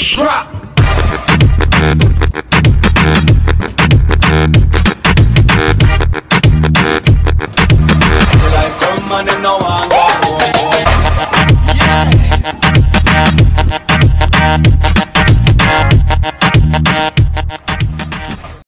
Drop. Like I come and no one.